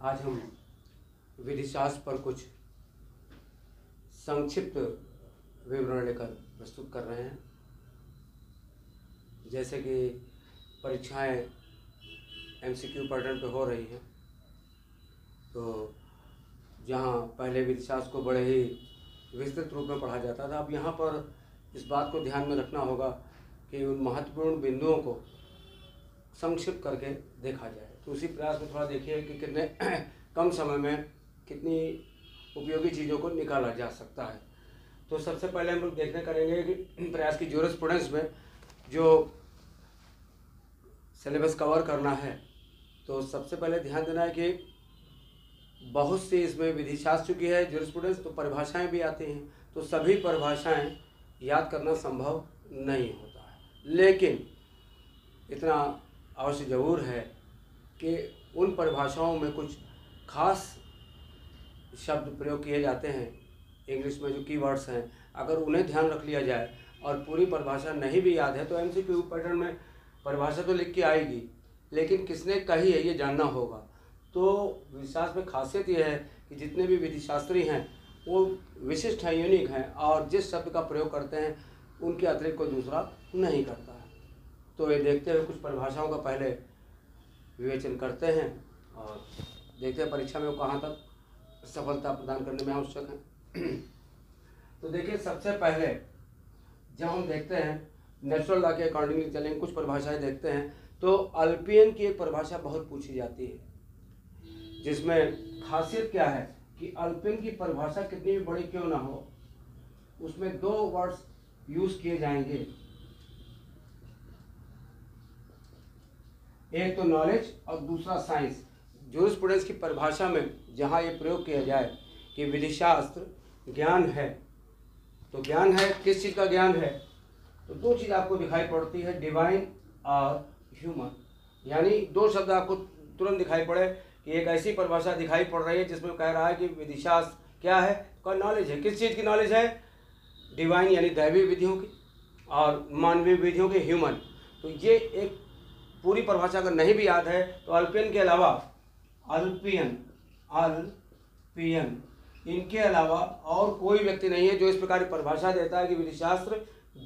आज हम विधिशास्त्र पर कुछ संक्षिप्त विवरण लेकर प्रस्तुत कर रहे हैं। जैसे कि परीक्षाएँ एमसीक्यू पैटर्न पे हो रही हैं तो जहाँ पहले विधिशास्त्र को बड़े ही विस्तृत रूप में पढ़ा जाता था, अब यहाँ पर इस बात को ध्यान में रखना होगा कि उन महत्वपूर्ण बिंदुओं को संक्षिप्त करके देखा जाए। तो उसी प्रयास में थोड़ा देखिए कि कितने कम समय में कितनी उपयोगी चीज़ों को निकाला जा सकता है। तो सबसे पहले हम लोग देखने करेंगे कि प्रयास की जोरस जोरस्प्रूडेंस में जो सिलेबस कवर करना है तो सबसे पहले ध्यान देना है कि बहुत सी इसमें विधि शास्त्र चुकी है जोरस्प्रूडेंस तो परिभाषाएँ भी आती हैं तो सभी परिभाषाएँ याद करना संभव नहीं होता है। लेकिन इतना अवश्य ज़रूर है कि उन परिभाषाओं में कुछ खास शब्द प्रयोग किए जाते हैं। इंग्लिश में जो कीवर्ड्स हैं, अगर उन्हें ध्यान रख लिया जाए और पूरी परिभाषा नहीं भी याद है तो एम पैटर्न में परिभाषा तो लिख के आएगी, लेकिन किसने कही है ये जानना होगा। तो विश्वास में खासियत ये है कि जितने भी विधिशास्त्री हैं, वो विशिष्ट हैं यूनिक हैं, और जिस शब्द का प्रयोग करते हैं, उनके अतिरिक्त कोई दूसरा नहीं करता है। तो ये देखते हुए कुछ परिभाषाओं का पहले विवेचन करते हैं और देखते हैं परीक्षा में वो कहाँ तक सफलता प्रदान करने में आवश्यक है। तो देखिए, सबसे पहले जब हम देखते हैं, नेचुरल लॉ के अकॉर्डिंगली चलेंगे कुछ परिभाषाएँ देखते हैं तो अल्पियन की एक परिभाषा बहुत पूछी जाती है, जिसमें खासियत क्या है कि अल्पियन की परिभाषा कितनी भी बड़ी क्यों ना हो, उसमें दो वर्ड्स यूज़ किए जाएँगे। एक तो नॉलेज और दूसरा साइंस जूरिस्प्रूडेंस की परिभाषा में जहाँ ये प्रयोग किया जाए कि विधिशास्त्र ज्ञान है तो ज्ञान है, किस चीज़ का ज्ञान है? तो दो चीज़ आपको दिखाई पड़ती है डिवाइन और ह्यूमन यानी दो शब्द आपको तुरंत दिखाई पड़े कि एक ऐसी परिभाषा दिखाई पड़ रही है जिसमें कह रहा है कि विधिशास्त्र क्या है? का नॉलेज है। किस चीज़ की नॉलेज है? डिवाइन यानी दैवीय विधियों की और मानवीय विधियों के ह्यूमन तो ये एक पूरी परिभाषा अगर नहीं भी याद है तो अल्पियन के अलावा अल्पियन अल्पियन, इनके अलावा और कोई व्यक्ति नहीं है जो इस प्रकार की परिभाषा देता है कि विधिशास्त्र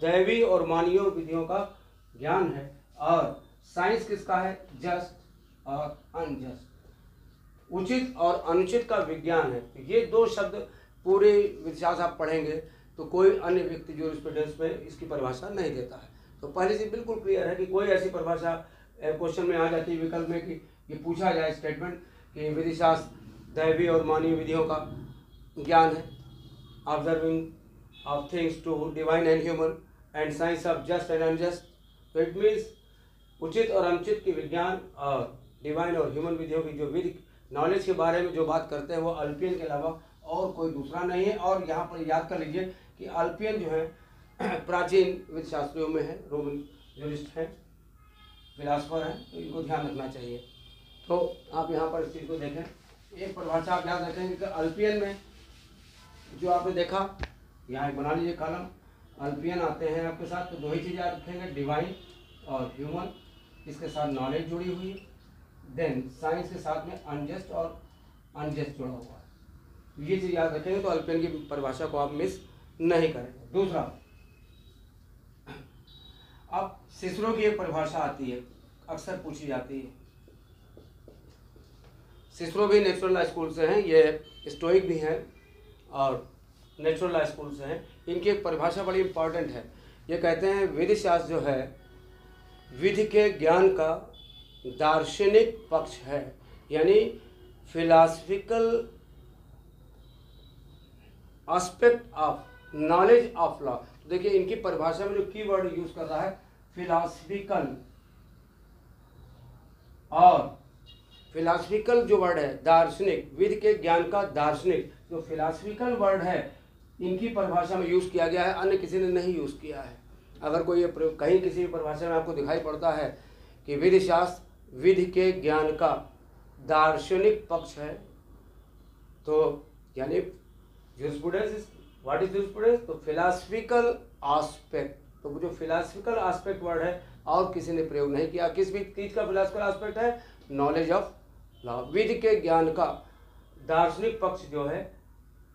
दैवी और मानवीय विधियों का ज्ञान है। और साइंस किसका है? जस्ट और अनजस्ट। उचित और अनुचित का विज्ञान है। ये दो शब्द पूरे विधिशास्त्र आप पढ़ेंगे तो कोई अन्य व्यक्ति जो स्टूडेंट्स में इसकी परिभाषा नहीं देता है। तो पहले से बिल्कुल क्लियर है कि कोई ऐसी परिभाषा क्वेश्चन में आ जाती है विकल्प में कि ये पूछा जाए स्टेटमेंट कि विधिशास्त्र दैवी और मानवीय विधियों का ज्ञान है। Observing of things to divine and human and science of just and unjust तो इट मीन्स उचित और अनुचित की विज्ञान और डिवाइन और ह्यूमन विधियों की जो विधि नॉलेज के बारे में जो बात करते हैं वो अल्पियन के अलावा और कोई दूसरा नहीं है। और यहाँ पर याद कर लीजिए कि अल्पियन जो है, प्राचीन विधिशास्त्रियों में है, रोमन जूरिस्ट हैं। फिलासफर हैं तो इनको ध्यान रखना चाहिए। तो आप यहाँ पर इस चीज़ को देखें। एक परिभाषा आप याद रखेंगे कि अल्पियन में जो आपने देखा, यहाँ एक बना लीजिए कॉलम। अल्पियन आते हैं आपके साथ तो दो ही चीज़ याद रखेंगे डिवाइन और ह्यूमन इसके साथ नॉलेज जुड़ी हुई देन साइंस के साथ में अनजस्ट और अनजस्ट जुड़ा हुआ है। ये चीज़ याद रखेंगे तो अल्पियन की परिभाषा को आप मिस नहीं करेंगे। दूसरा अब सिसरो की एक परिभाषा आती है, अक्सर पूछी जाती है। सिसरो भी नेचुरल लॉ स्कूल से हैं, ये स्टोइक भी हैं और नेचुरल लॉ स्कूल से हैं। इनकी एक परिभाषा बड़ी इंपॉर्टेंट है। ये कहते हैं विधि शास्त्र जो है, विधि के ज्ञान का दार्शनिक पक्ष है। यानी philosophical aspect of knowledge of law देखिए, इनकी परिभाषा में जो की वर्ड यूज़ कर रहा है फिलासफिकल और फिलासफिकल जो वर्ड है, दार्शनिक विधि के ज्ञान का दार्शनिक, जो फिलासफिकल वर्ड है, इनकी परिभाषा में यूज़ किया गया है, अन्य किसी ने नहीं यूज़ किया है। अगर कोई ये कहीं किसी भी परिभाषा में आपको दिखाई पड़ता है कि विधि शास्त्र, विधि के ज्ञान का दार्शनिक पक्ष है तो यानी जुरिस्प्रूडेंस व्हाट इज़ जुरिस्प्रूडेंस तो फिलासफिकल आस्पेक्ट तो वो जो फिलासफिकल आस्पेक्ट वर्ड है, और किसी ने प्रयोग नहीं किया। किस भी चीज़ का फिलासफिकल आस्पेक्ट है? नॉलेज ऑफ़ लॉ विधि के ज्ञान का। दार्शनिक पक्ष जो है,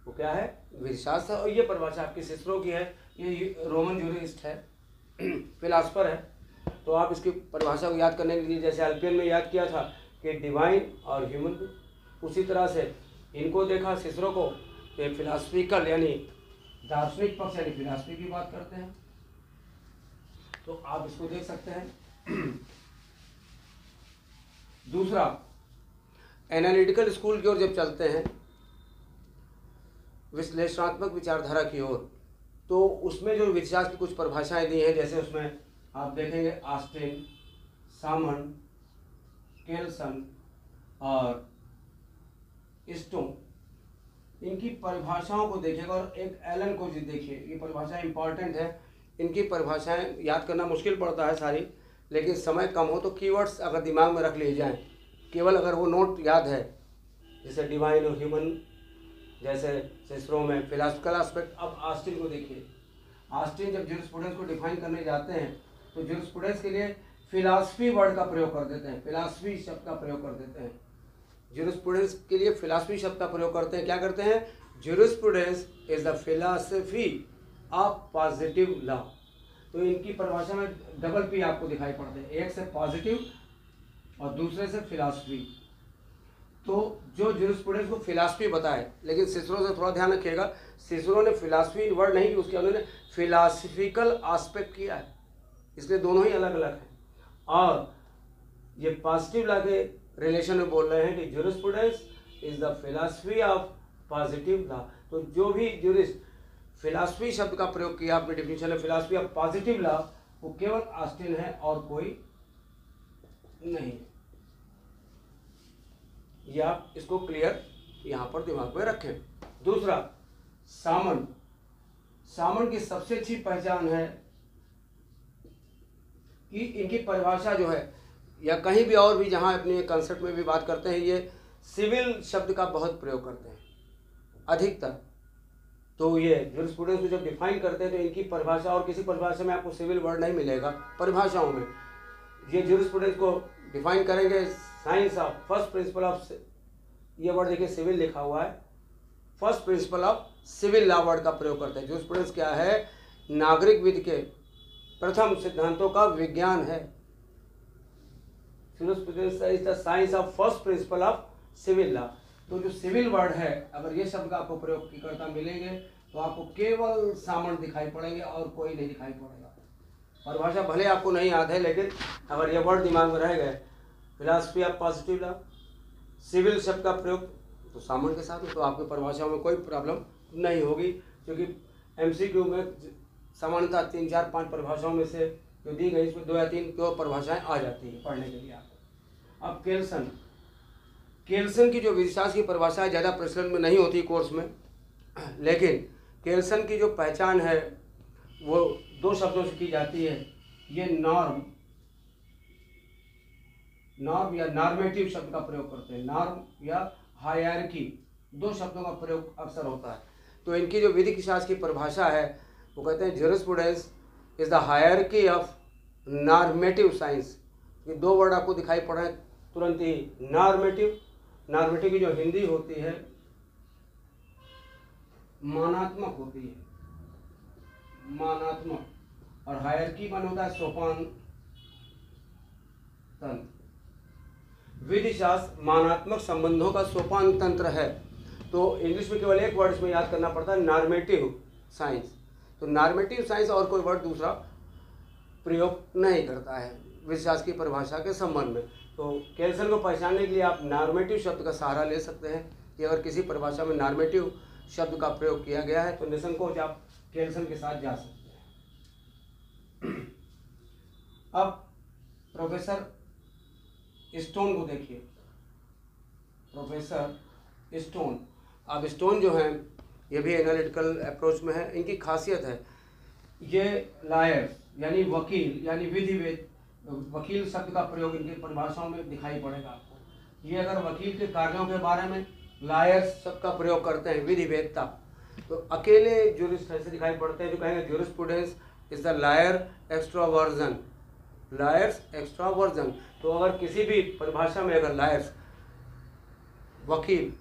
वो क्या है? विधिशास्त्र। और ये परिभाषा आपकी सिस्रो की है। ये रोमन यूरिस्ट है फिलासफर है। तो आप इसकी परिभाषा को याद करने के लिए, जैसे एल्पियन में याद किया था कि डिवाइन और ह्यूमन उसी तरह से इनको देखा, सिसरो को, कि फिलासफिकल यानी दार्शनिक पक्ष यानी फिलासफी की बात करते हैं। तो आप इसको देख सकते हैं। दूसरा एनालिटिकल स्कूल की ओर जब चलते हैं, विश्लेषणात्मक विचारधारा की ओर तो उसमें जो विचार की कुछ परिभाषाएँ दी हैं, जैसे उसमें आप देखेंगे आस्टिन, सामन, केल्सन और स्टोन इनकी परिभाषाओं को देखिएगा और एक एलन को देखिए, ये परिभाषाएँ इंपॉर्टेंट है। इनकी परिभाषाएँ याद करना मुश्किल पड़ता है सारी, लेकिन समय कम हो तो कीवर्ड्स अगर दिमाग में रख लिए जाएँ, केवल अगर वो नोट याद है, जैसे डिवाइन और ह्यूमन जैसे सिस्रो में फिलासफिकल आस्पेक्ट अब आस्टिन को देखिए। आस्टिन जब जुरिस्प्रूडेंस को डिफाइन करने जाते हैं तो जुरिस्प्रूडेंस के लिए फिलासफी वर्ड का प्रयोग कर देते हैं फिलासफी शब्द का प्रयोग कर देते हैं। जुरिस्प्रूडेंस के लिए फिलासफी शब्द का प्रयोग करते हैं, क्या करते हैं? Jurisprudence is the philosophy of positive law तो इनकी परिभाषा में डबल पी आपको दिखाई पड़ते हैं। एक से पॉजिटिव और दूसरे से फिलासफी तो जो जुरिस्प्रूडेंस को फिलासफी बताए, लेकिन सिसरो से थोड़ा ध्यान रखिएगा। सिसरो ने फिलासफी वर्ड नहीं उसके उन्होंने फिलासफिकल आस्पेक्ट किया है। इसलिए दोनों ही अलग अलग हैं। और ये पॉजिटिव ला के रिलेशन में बोल रहे हैं कि jurisprudence is the philosophy of positive law तो जो भी जुरिस्ट फिलासफी शब्द का प्रयोग किया आपने डिफिनेशन में फिलासफी ऑफ़ पॉजिटिव लॉ वो केवल आस्टिन है और कोई नहीं। ये आप इसको क्लियर यहाँ पर दिमाग में रखें। दूसरा, सामन। सामन की सबसे अच्छी पहचान है कि इनकी परिभाषा जो है, या कहीं भी और भी जहाँ अपने कंसेप्ट में भी बात करते हैं, ये सिविल शब्द का बहुत प्रयोग करते हैं। अधिकतर तो ये जुरिस्प्रूडेंस को जब डिफाइन करते हैं तो इनकी परिभाषा और किसी परिभाषा में आपको सिविल वर्ड नहीं मिलेगा, परिभाषाओं में। ये जुरिस्प्रूडेंस को डिफाइन करेंगे science of first principle of ये वर्ड देखिए सिविल लिखा हुआ है। First principle of civil law word का प्रयोग करते हैं। जुरिस्प्रूडेंस क्या है? नागरिक विधि के प्रथम सिद्धांतों का विज्ञान है। Jurisprudence is the science of first principle of civil law तो जो सिविल वर्ड है, अगर ये शब्द आपको प्रयोग की करता मिलेंगे तो आपको केवल सामन दिखाई पड़ेंगे और कोई नहीं दिखाई पड़ेगा। परिभाषा भले आपको नहीं याद है, लेकिन अगर ये वर्ड दिमाग में रह गए philosophy of positive law civil शब्द का प्रयोग तो सामन के साथ तो आपकी परिभाषाओं में कोई प्रॉब्लम नहीं होगी, क्योंकि एमसीक्यू में सामान्यतः तीन, चार, पाँच परिभाषाओं में से जो दी गई, इसमें दो या तीन, दो परिभाषाएँ आ जाती हैं पढ़ने के लिए आपको। अब केल्सन केल्सन की जो विश्वास की परिभाषा है, ज़्यादा प्रचलन में नहीं होती कोर्स में। लेकिन केल्सन की जो पहचान है, वो दो शब्दों से की जाती है। ये नॉर्म नॉर्म या नॉर्मेटिव शब्द का प्रयोग करते हैं। नॉर्म या हायरकी दो शब्दों का प्रयोग अक्सर होता है। तो इनकी जो विधि शास्त्र की परिभाषा है, वो कहते हैं jurisprudence is the hierarchy of normative science ये दो वर्ड आपको दिखाई पड़ रहे हैं, तुरंत ही नॉर्मेटिव नॉर्मेटिव की जो हिंदी होती है, मानात्मक होती है। मानात्मक और हायरकी मन होता है सोपान तंत्र विधि शास्त्र मानात्मक संबंधों का सोपान तंत्र है। तो इंग्लिश में केवल एक वर्ड इसमें याद करना पड़ता है, नॉर्मेटिव साइंस। तो नॉर्मेटिव साइंस और कोई वर्ड दूसरा प्रयोग नहीं करता है विश्वास की परिभाषा के संबंध में। तो कैल्सन को पहचानने के लिए आप नॉर्मेटिव शब्द का सहारा ले सकते हैं। कि अगर किसी परिभाषा में नॉर्मेटिव शब्द का प्रयोग किया गया है तो निसंकोच आप कैल्सन के साथ जा सकते हैं। अब प्रोफेसर स्टोन को देखिए। Professor stone. अब स्टोन जो हैं, ये भी एनालिटिकल अप्रोच में है। इनकी खासियत है, ये लायर यानी वकील, यानी विधिवेद वकील शब्द का प्रयोग इनकी परिभाषाओं में दिखाई पड़ेगा आपको। ये अगर वकील के कार्यों के बारे में लायर शब्द का प्रयोग करते हैं विधिवेदता तो अकेले जुरिस्ट ऐसे दिखाई पड़ते हैं जो कहेंगे jurisprudence is the lawyer extraversion lawyers extraversion तो अगर किसी भी परिभाषा में अगर लायर्स वकील,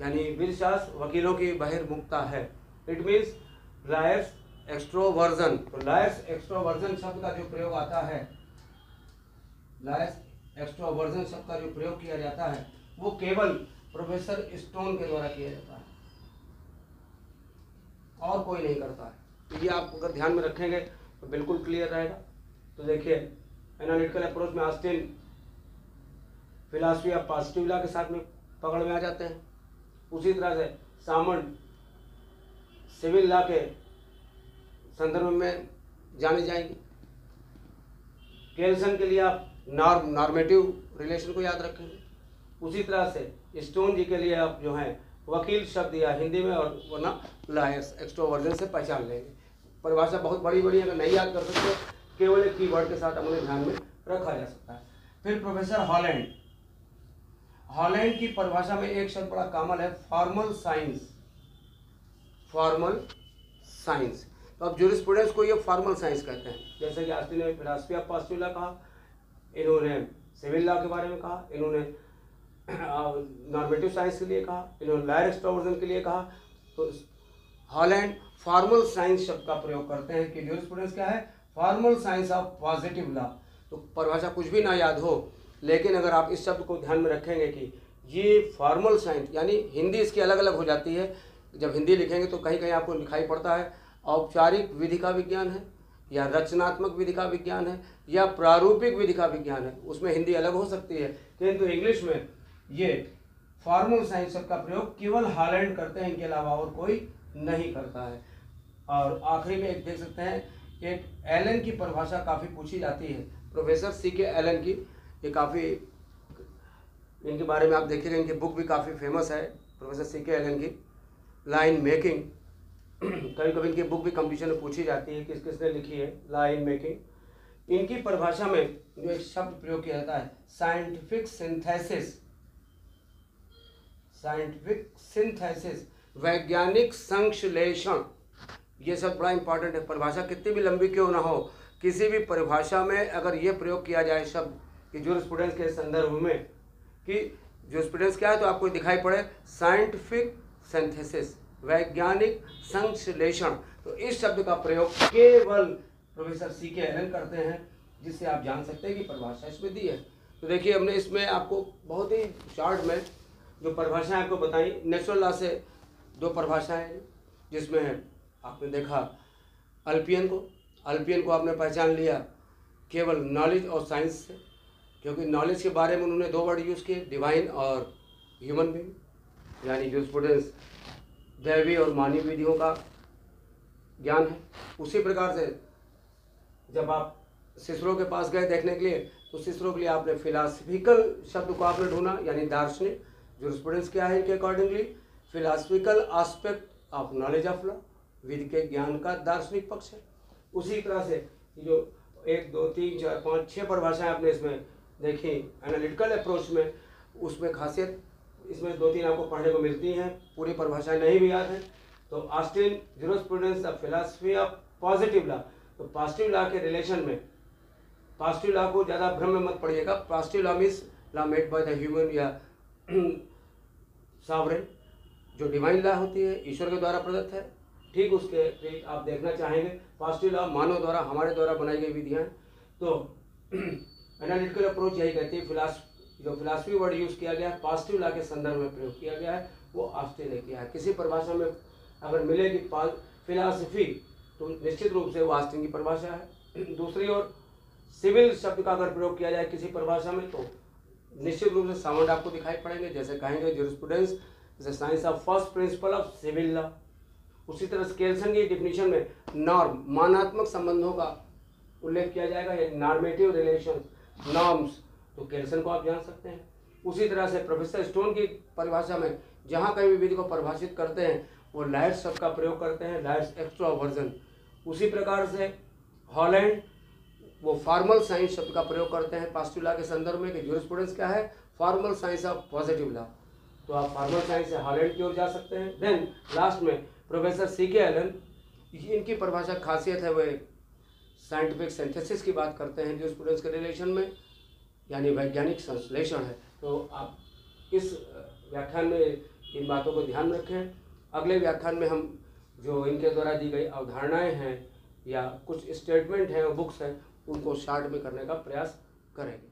यानी विधिशास्त्र वकीलों की बहिर्मुखता है इट मीन्स लायर्स एक्सट्रोवर्जन तो लायर्स एक्सट्रोवर्जन शब्द का जो प्रयोग आता है लायर्स एक्सट्रोवर्जन शब्द का जो प्रयोग किया जाता है, वो केवल प्रोफेसर स्टोन के द्वारा किया जाता है। और कोई नहीं करता है। तो ये आप अगर ध्यान में रखेंगे तो बिल्कुल क्लियर रहेगा। तो देखिए एनालिटिकल अप्रोच में आस्टिन फिलासफी ऑफ़ पॉजिटिव के साथ में पकड़ में आ जाते हैं। उसी तरह से सामन सिविल लॉ के संदर्भ में जाने जाएँगे। केल्सन के लिए आप नॉर्म, नॉर्मेटिव रिलेशन को याद रखेंगे। उसी तरह से स्टोन जी के लिए आप जो हैं, वकील शब्द या हिंदी में और वरना लायर्स एक्स्ट्रोवर्जन से पहचान लेंगे। परिभाषा बहुत बड़ी बड़ी अगर नहीं याद कर सकते, केवल एक कीवर्ड के साथ अपने ध्यान में रखा जा सकता है। फिर प्रोफेसर हॉलैंड। हॉलैंड की परिभाषा में एक शब्द बड़ा कामल है, फॉर्मल साइंस। Formal science. तो अब जूरिस्प्रूडेंस को ये फॉर्मल साइंस कहते हैं। जैसे कि आस्टी ने फिलासफी ऑफ़ पॉजिटिव कहा इन्होंने सिविल लॉ के बारे में कहा, इन्होंने नॉर्मेटिव साइंस के लिए कहा, इन्होंने लायर एक्सट्रोवर्जन के लिए कहा। तो हॉलैंड फॉर्मल साइंस शब्द का प्रयोग करते हैं कि जूरिस्प्रूडेंस क्या है? Formal science of positive law तो परिभाषा कुछ भी ना याद हो, लेकिन अगर आप इस शब्द को ध्यान में रखेंगे कि ये फॉर्मल साइंस यानी हिंदी इसकी अलग अलग हो जाती है। जब हिंदी लिखेंगे तो कहीं कहीं आपको लिखाई पड़ता है। औपचारिक विधि का विज्ञान है। या रचनात्मक विधि का विज्ञान है, या प्रारूपिक विधि का विज्ञान है, उसमें हिंदी अलग हो सकती है। किंतु इंग्लिश में ये फॉर्मल साइंस का प्रयोग केवल हालैंड करते हैं, इनके अलावा और कोई नहीं करता है। और आखिरी में एक देख सकते हैं एक एलन की परिभाषा काफ़ी पूछी जाती है। प्रोफेसर सी के एलन की ये काफ़ी, इनके बारे में आप देखिएगा इनकी बुक भी काफ़ी फ़ेमस है, प्रोफेसर सी के एलन की, लाइन मेकिंग। कभी कभी इनकी बुक भी कंपटीशन में पूछी जाती है किस किसने लिखी है लाइन मेकिंग इनकी परिभाषा में जो एक शब्द प्रयोग किया जाता है साइंटिफिक सिंथेसिस साइंटिफिक सिंथेसिस वैज्ञानिक संश्लेषण। ये सब बड़ा इंपॉर्टेंट है। परिभाषा कितनी भी लंबी क्यों ना हो, किसी भी परिभाषा में अगर ये प्रयोग किया जाए शब्द कि जो स्टूडेंट्स के संदर्भ में, कि जो स्टूडेंट्स क्या है तो आपको दिखाई पड़े साइंटिफिक सिंथेसिस वैज्ञानिक संश्लेषण। तो इस शब्द का प्रयोग केवल प्रोफेसर सी के एलन करते हैं, जिससे आप जान सकते हैं कि परिभाषा इसमें दी है। तो देखिए, हमने इसमें आपको बहुत ही शॉर्ट में जो परिभाषाएँ आपको बताई, नेचुरल लॉ से दो परिभाषाएँ जिसमें आपने देखा अल्पियन को। अल्पियन को आपने पहचान लिया केवल नॉलेज और साइंस से, क्योंकि नॉलेज के बारे में उन्होंने दो वर्ड यूज़ किए, डिवाइन और ह्यूमन बींग यानी जो स्टूडेंट्स दैवी और मानवीय विधियों का ज्ञान है। उसी प्रकार से जब आप सिसरो के पास गए देखने के लिए तो सिसरो के लिए आपने फिलासफिकल शब्द को आपने ढूंढा, यानी दार्शनिक जो क्या है इनके accordingly philosophical aspect of knowledge of law विधि के ज्ञान का दार्शनिक पक्ष है। उसी तरह से जो एक, दो, तीन, चार, पाँच छः परिभाषाएँ आपने इसमें देखी एनालिटिकल अप्रोच में, उसमें खासियत इसमें दो तीन आपको पढ़ने को मिलती हैं, पूरी परिभाषाएँ नहीं भी याद हैं। तो Austin jurisprudence of philosophy of positive law तो पॉजिटिव लॉ के रिलेशन में पॉजिटिव लॉ को ज़्यादा भ्रम में मत पड़िएगा। Positive law means law made by the human या सावरेन जो डिवाइन लॉ होती है, ईश्वर के द्वारा प्रदत्त है। ठीक उसके ठीक आप देखना चाहेंगे पॉजिटिव लॉ मानव द्वारा, हमारे द्वारा बनाई गई विधियाँ तो एनालिटिकल अप्रोच यही कहती है फिलास जो फिलासफी वर्ड यूज़ किया गया है पॉजिटिव लॉ के संदर्भ में प्रयोग किया गया है, वो आस्टे ने किया है किसी परिभाषा में अगर मिलेगी फिलासफी तो निश्चित रूप से वो आस्टिन की परिभाषा है। दूसरी ओर सिविल शब्द का अगर प्रयोग किया जाए किसी परिभाषा में तो निश्चित रूप से साउंड आपको दिखाई पड़ेंगे। जैसे कहेंगे जूरिस्प्रूडेंस जैसे science of first principle of civil law उसी तरह स्केल्सन की डिफिनीशन में नॉर्म मानात्मक संबंधों का उल्लेख किया जाएगा, या नॉर्मेटिव रिलेशन नॉर्म्स तो केल्सन को आप जान सकते हैं। उसी तरह से प्रोफेसर स्टोन की परिभाषा में जहाँ कहीं भी विधि को परिभाषित करते हैं, वो लाइट शब्द का प्रयोग करते हैं लाइट्स एक्स्ट्रा वर्जन। उसी प्रकार से हॉलैंड, वो फॉर्मल साइंस शब्द का प्रयोग करते हैं। पॉजिटिव लॉ के संदर्भ में कि जूरिस्प्रूडेंस क्या है? Formal science of positive law. तो आप फॉर्मल साइंस से हॉलैंड की ओर जा सकते हैं। देन लास्ट में प्रोफेसर सी के एलन इनकी परिभाषा खासियत है वह साइंटिफिक सिंथेसिस की बात करते हैं जो स्टूडेंट्स के रिलेशन में। यानी वैज्ञानिक संश्लेषण है। तो आप इस व्याख्यान में इन बातों को ध्यान रखें। अगले व्याख्यान में हम जो इनके द्वारा दी गई अवधारणाएँ हैं या कुछ स्टेटमेंट हैं, बुक्स हैं, उनको शार्ट में करने का प्रयास करेंगे।